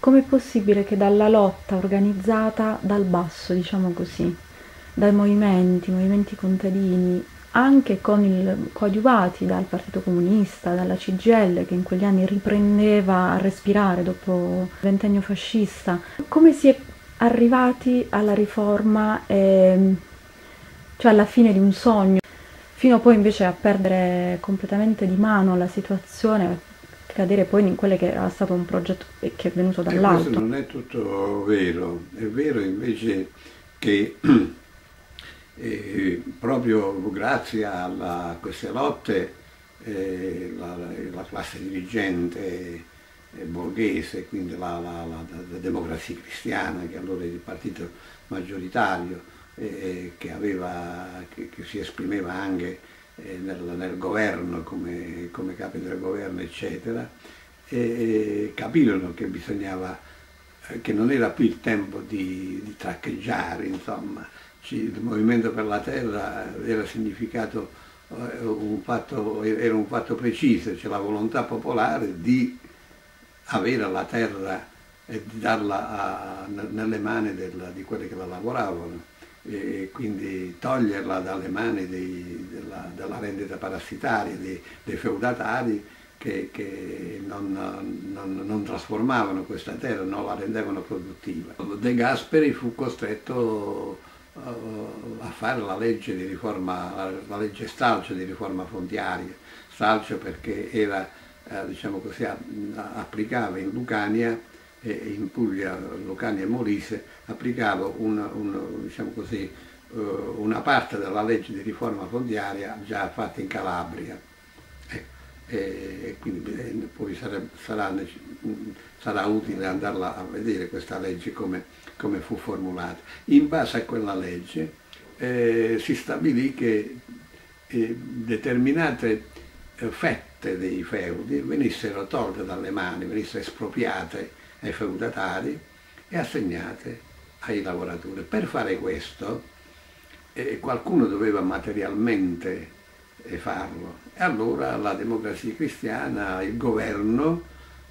com'è possibile che dalla lotta organizzata dal basso, diciamo così, dai movimenti, movimenti contadini, anche con il, coadiuvati dal Partito Comunista, dalla CGL che in quegli anni riprendeva a respirare dopo il ventennio fascista, come si è arrivati alla riforma, eh, cioè alla fine di un sogno, fino poi invece a perdere completamente di mano la situazione, cadere poi in quello che era stato un progetto che è venuto dall'alto. questo non è tutto vero, è vero invece che eh, proprio grazie a queste lotte eh, la, la, classe dirigente eh, borghese, quindi la, la, la, democrazia cristiana, che allora era il partito maggioritario, eh, che, aveva, che, che, si esprimeva anche eh, nel, nel, governo come, come, capi del governo, eccetera, e capirono che bisognava, che non era più il tempo di, di traccheggiare, insomma, il movimento per la terra era significato eh, un fatto, era un fatto preciso, c'è la volontà popolare di avere la terra e di darla a, nelle mani della, di quelli che la lavoravano e quindi toglierla dalle mani dei, della, della, rendita parassitaria, dei, dei feudatari che, che non, non, non, trasformavano questa terra, non la rendevano produttiva. De Gasperi fu costretto uh, a fare la legge di riforma, la legge Stalcio di riforma fondiaria, Stalcio perché era, uh, diciamo così, applicava in Lucania in Puglia, Lucania e Molise, applicava una, un, diciamo così, uh, una parte della legge di riforma fondiaria già fatta in Calabria. Ecco, e quindi poi sarebbe, sarà, sarà utile andarla a vedere questa legge come come fu formulata. In base a quella legge eh, si stabilì che eh, determinate eh, fette dei feudi venissero tolte dalle mani, venissero espropriate ai feudatari e assegnate ai lavoratori. Per fare questo eh, qualcuno doveva materialmente eh, farlo e allora la democrazia cristiana, il governo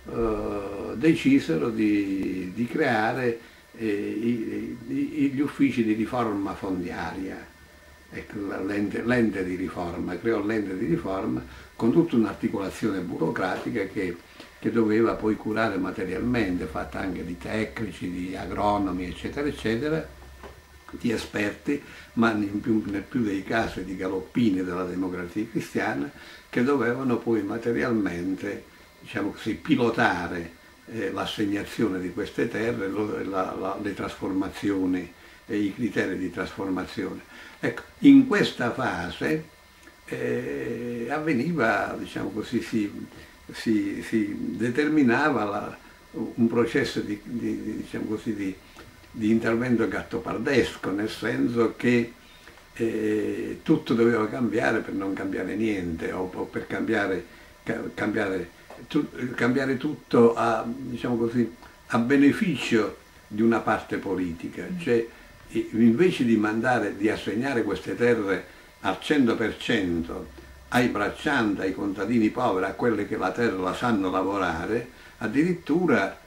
eh, decisero di, di creare eh, gli uffici di riforma fondiaria, l'ente di riforma, creò l'ente di riforma con tutta un'articolazione burocratica che, che, doveva poi curare materialmente, fatta anche di tecnici, di agronomi, eccetera, eccetera, di esperti, ma nel più, dei casi di galoppini della democrazia cristiana, che dovevano poi materialmente diciamo così, pilotare eh, l'assegnazione di queste terre, la, la, le trasformazioni e i criteri di trasformazione. Ecco, in questa fase eh, avveniva, diciamo così, si, si, si determinava la, un processo di, di, diciamo così, di, di intervento gattopardesco, nel senso che eh, tutto doveva cambiare per non cambiare niente o, o per cambiare, cambiare tu, cambiare tutto a, diciamo così, a, beneficio di una parte politica, cioè invece di, mandare, di assegnare queste terre al 100% ai braccianti, ai contadini poveri, a quelli che la terra la sanno lavorare, addirittura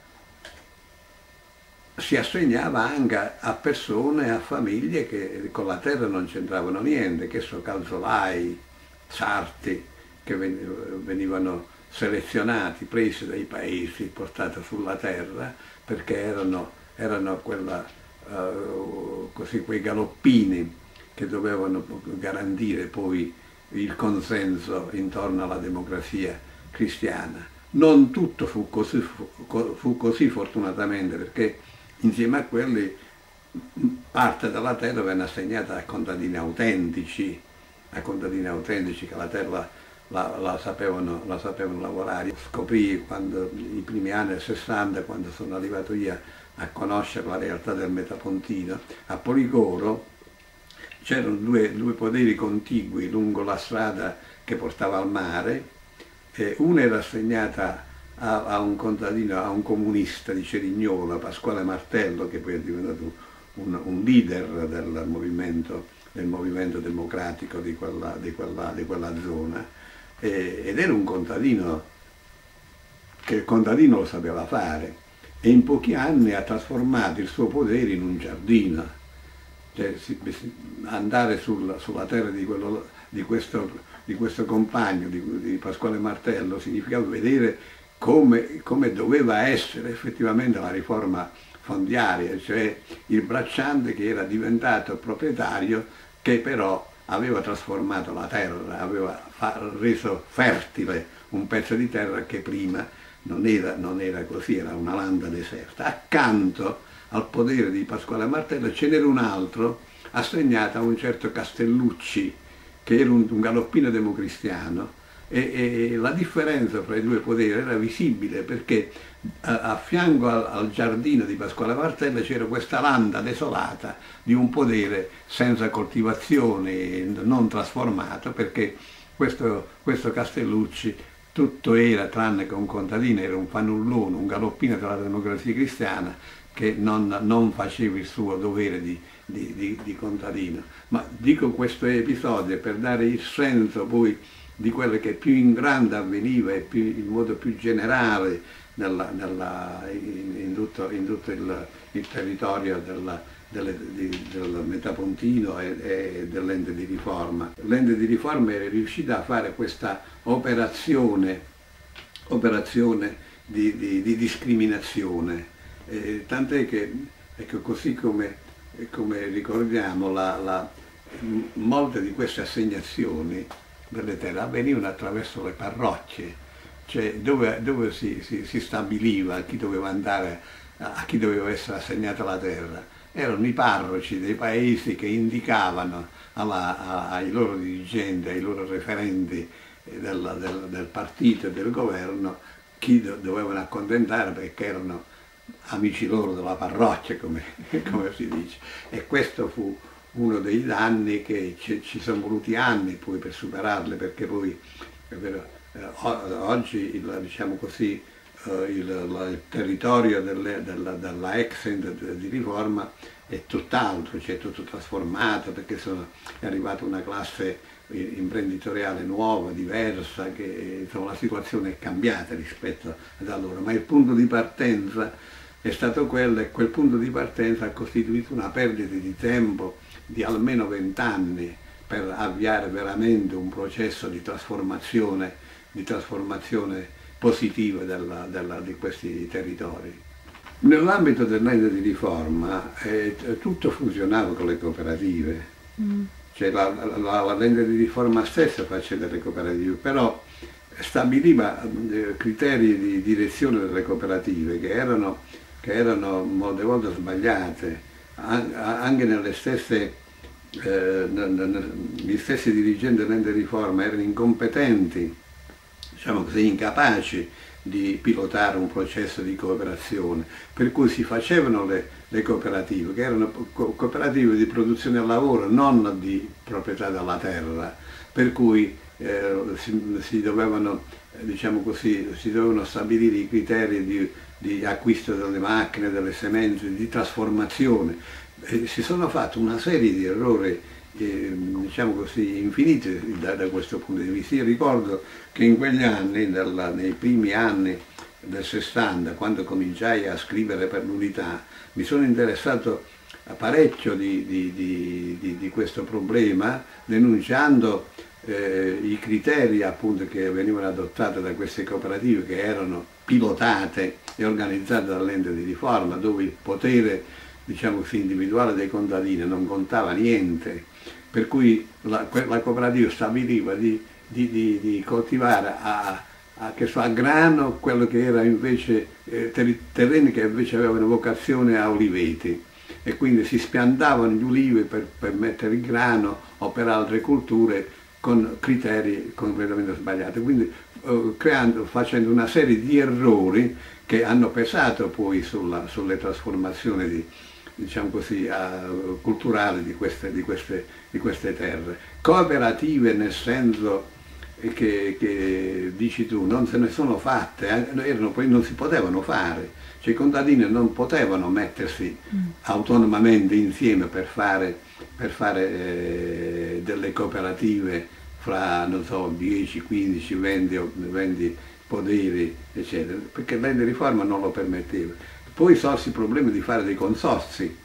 si assegnava anche a persone, a famiglie che con la terra non c'entravano niente, che sono calzolai, sarti, che venivano selezionati, presi dai paesi, portati sulla terra, perché erano, erano quella, così, quei galoppini che dovevano garantire poi il consenso intorno alla democrazia cristiana. Non tutto fu così, fu, così fortunatamente, perché insieme a quelli parte della terra venne assegnata a contadini autentici, a contadini autentici che la terra la, la, sapevano, la, sapevano, lavorare. Scoprì quando, i primi anni del 60, quando sono arrivato io a conoscere la realtà del Metapontino, a Poligoro c'erano due, due, poderi contigui lungo la strada che portava al mare, e una era assegnata a, a, un contadino, a un comunista di Cerignola, Pasquale Martello, che poi è diventato un, un leader del movimento, del movimento democratico di quella, di quella, di quella zona, ed era un contadino che il contadino lo sapeva fare e in pochi anni ha trasformato il suo potere in un giardino. Cioè, andare sul, sulla terra di, quello, di, questo, di, questo, compagno, di, di, Pasquale Martello, significava vedere come, come doveva essere effettivamente la riforma fondiaria, cioè il bracciante che era diventato proprietario che però aveva trasformato la terra, aveva reso fertile un pezzo di terra che prima non era, non era così, era una landa deserta. Accanto al podere di Pasquale Martello ce n'era un altro assegnato a un certo Castellucci, che era un, un galoppino democristiano, e, e, la differenza fra i due poderi era visibile perché a, a fianco al, al, giardino di Pasquale Martello c'era questa landa desolata di un podere senza coltivazione, non trasformato, perché questo, questo Castellucci tutto era, tranne che un contadino, era un fanullone, un galoppino della democrazia cristiana che non, non faceva il suo dovere di, di, di, di, contadino. Ma dico questo episodio per dare il senso poi di quello che più in grande avveniva e più, in modo più generale nella, nella, in, in, tutto, in, tutto, il, il territorio della, delle, di, del Metapontino e, e dell'ente di riforma. L'ente di riforma è riuscita a fare questa operazione, operazione di, di, di, discriminazione, eh, tant'è che ecco, così come, come ricordiamo la, la, molte di queste assegnazioni delle terre avvenivano attraverso le parrocchie, cioè dove, dove si, si, si, stabiliva chi doveva andare, a chi doveva essere assegnata la terra erano i parroci dei paesi che indicavano alla, ai loro dirigenti, ai loro referenti del, del, del partito e del governo chi do, dovevano accontentare perché erano amici loro della parrocchia, come, come, si dice. E questo fu uno dei danni che ci, sono voluti anni poi per superarli, perché poi vero, eh, oggi, diciamo così, eh, il, il, territorio delle, della, della ex di riforma è tutt'altro, cioè tutto trasformato perché sono, è arrivata una classe imprenditoriale nuova, diversa, che insomma, la situazione è cambiata rispetto ad allora, ma il punto di partenza è stato quello e quel punto di partenza ha costituito una perdita di tempo di almeno vent'anni per avviare veramente un processo di trasformazione, di trasformazione positive della, della, di questi territori. Nell'ambito dell'ente di riforma eh, tutto funzionava con le cooperative, mm. cioè la, la, la lente di riforma stessa faceva delle cooperative, però stabiliva eh, criteri di direzione delle cooperative che erano, che erano molte volte sbagliate, anche nelle stesse, eh, gli stessi dirigenti dell'ente di riforma erano incompetenti diciamo così, incapaci di pilotare un processo di cooperazione, per cui si facevano le, le cooperative, che erano co cooperative di produzione al lavoro, non di proprietà della terra, per cui eh, si, si, dovevano, diciamo così, si, dovevano, stabilire i criteri di, di, acquisto delle macchine, delle sementi, di trasformazione. E si sono fatti una serie di errori eh, diciamo così, infinite da, da, questo punto di vista. Io ricordo che in quegli anni, nella, nei primi anni del 60, quando cominciai a scrivere per l'unità, mi sono interessato parecchio di, di, di, di questo problema, denunciando eh, i criteri appunto che venivano adottati da queste cooperative che erano pilotate e organizzate dall'ente di riforma, dove il potere diciamo individuale dei contadini non contava niente, per cui la, la cooperativa stabiliva di, di, di, di coltivare a, a, so, a, grano quello che era invece eh, terreni che invece avevano vocazione a oliveti. E quindi si spiantavano gli ulivi per, per mettere il grano o per altre culture con criteri completamente sbagliati, quindi eh, creando, facendo una serie di errori che hanno pesato poi sulla, sulle trasformazioni di, diciamo così, uh, culturali di queste, di, queste, di queste, terre. Cooperative nel senso che, che, dici tu, non se ne sono fatte, eh, erano, non si potevano fare, cioè i contadini non potevano mettersi mm. autonomamente insieme per fare, per fare eh, delle cooperative fra, non so, 10, 15, 20, 20 poderi, eccetera, perché l'ente riforma non lo permetteva. Poi sorse il problema di fare dei consorsi,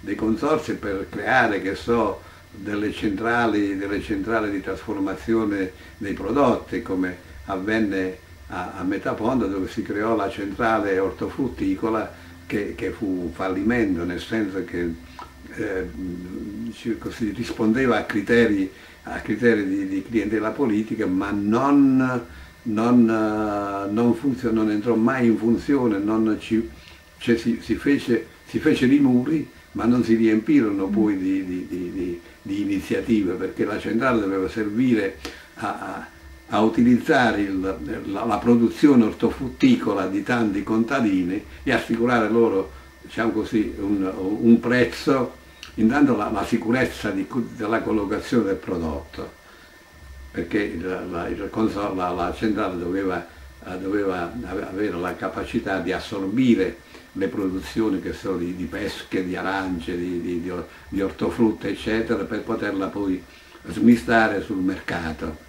dei consorsi per creare, che so, delle centrali, delle centrali di trasformazione dei prodotti, come avvenne a, a Metaponda dove si creò la centrale ortofrutticola che, che fu fallimento, nel senso che eh, si rispondeva a criteri, a criteri di, di, clientela politica, ma non, non, non, funzion, non, entrò mai in funzione, ci, cioè si, si, fece, si fece i muri, ma non si riempirono poi di, di, di iniziative, perché la centrale doveva servire a, a utilizzare il, la, la, produzione ortofrutticola di tanti contadini e assicurare loro diciamo così, un, un, prezzo, intanto la, la sicurezza di, della collocazione del prodotto, perché la, la, la centrale doveva, doveva, avere la capacità di assorbire le produzioni che sono di, di pesche, di arance, di, di, di ortofrutta eccetera per poterla poi smistare sul mercato.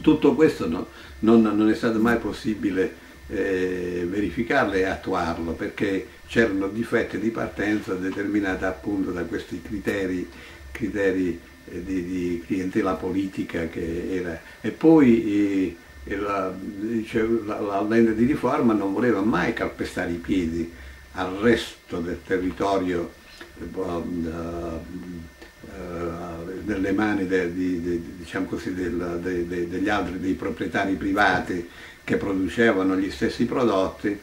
Tutto questo no, non, non, è stato mai possibile eh, verificarlo e attuarlo perché c'erano difetti di partenza determinati appunto da questi criteri, criteri eh, di, di, clientela politica che era. E poi eh, la, la, la lente di riforma non voleva mai calpestare i piedi al resto del territorio nelle mani de, de, de, diciamo così, del, degli altri, dei proprietari privati che producevano gli stessi prodotti,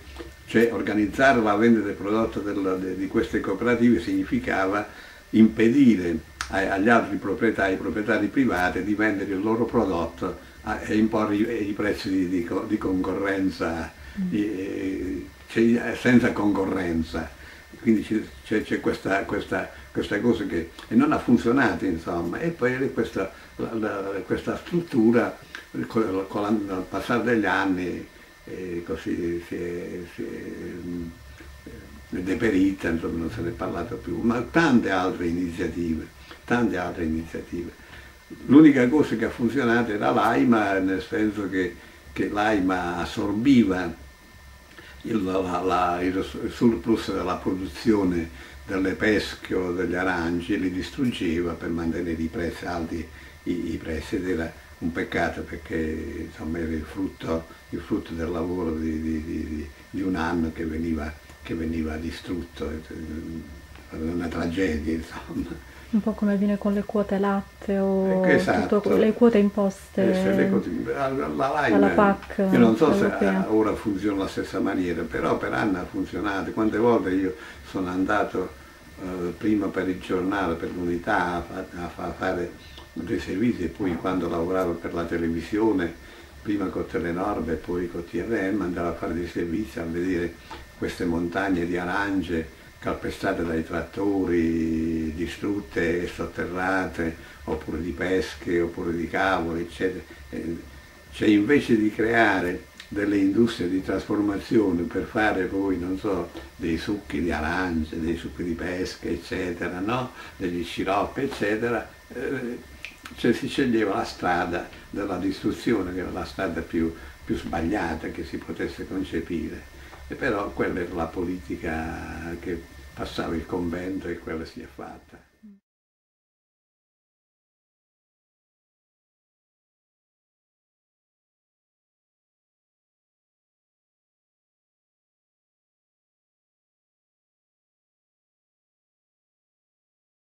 cioè organizzare la vendita del prodotto del, di queste cooperative significava impedire agli altri proprietari, proprietari privati di vendere il loro prodotto e imporre i, i prezzi di, di, di concorrenza, cioè, senza concorrenza. Quindi c'è questa, questa questa cosa che non ha funzionato insomma e poi questa, la, la, questa struttura con, con il passare degli anni eh, così si è, si è, è deperita, insomma non se ne è parlato più, ma tante altre iniziative, tante altre iniziative. L'unica cosa che ha funzionato era l'AIMA, nel senso che, che l'AIMA assorbiva il, la, la, il surplus della produzione delle pesche o degli aranci, li distruggeva per mantenere i prezzi alti i, i prezzi ed era un peccato perché insomma, era il frutto, il frutto del lavoro di, di, di, di un anno che veniva, che veniva distrutto, una tragedia insomma. Un po' come viene con le quote latte o esatto. tutto, le quote imposte le quote, la, la alla PAC. Io non so europea. se ora funziona alla stessa maniera, però per anni ha funzionato. Quante volte io sono andato eh, prima per il giornale, per l'unità, a, a, a, fare dei servizi e poi quando lavoravo per la televisione, prima con Telenorbe e poi con TRM, andavo a fare dei servizi a vedere queste montagne di arance calpestate dai trattori, distrutte sotterrate, oppure di pesche, oppure di cavoli, eccetera. Cioè invece di creare delle industrie di trasformazione per fare poi, non so, dei succhi di arance, dei succhi di pesca, eccetera, no? degli sciroppi, eccetera, eh, cioè si sceglieva la strada della distruzione, che era la strada più, più sbagliata che si potesse concepire. E però quella era la politica che passava il convento e quella si è fatta.